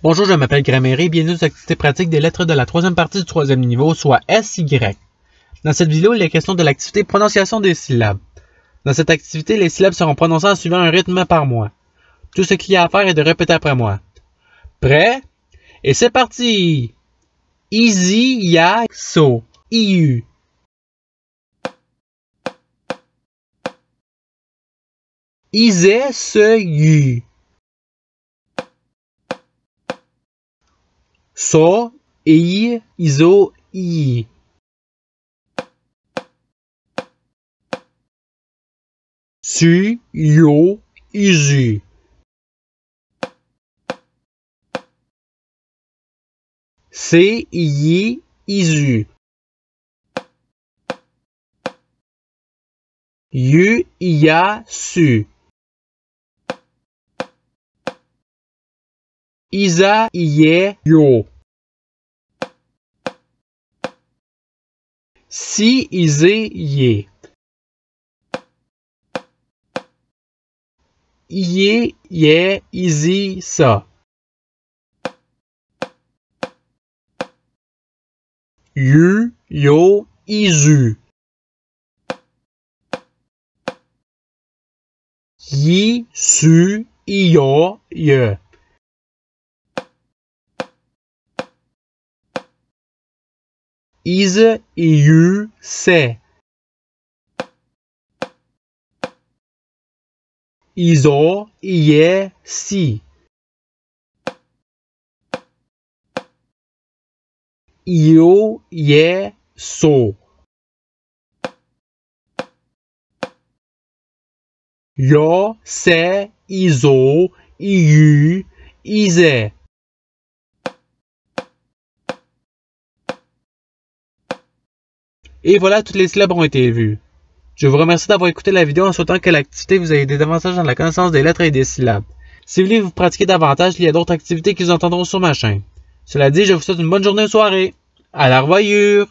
Bonjour, je m'appelle Grammaire bienvenue aux activités pratiques des lettres de la troisième partie du troisième niveau, soit SY. Dans cette vidéo, il est question de l'activité prononciation des syllabes. Dans cette activité, les syllabes seront prononcées en suivant un rythme par mois. Tout ce qu'il y a à faire est de répéter après moi. Prêt? Et c'est parti! Easy, ya, so, iu. Isé, se, yu. So, ei, iso, i. Su, yo, isu. Se, i, isu. Yu, ia, su. Isa, iye, yo. Si, ize, ye. Iye, ye, izi, sa. Yu, yo, izu. Yi, su, iyo, ye. Is, iu, se. Iso, ie, si. Io, ie, so. Yo, se, iso, iu, ise. Et voilà, toutes les syllabes ont été vues. Je vous remercie d'avoir écouté la vidéo en souhaitant que l'activité vous ait aidé davantage dans la connaissance des lettres et des syllabes. Si vous voulez vous pratiquer davantage, il y a d'autres activités qui vous entendront sur ma chaîne. Cela dit, je vous souhaite une bonne journée ou soirée. À la revoyure!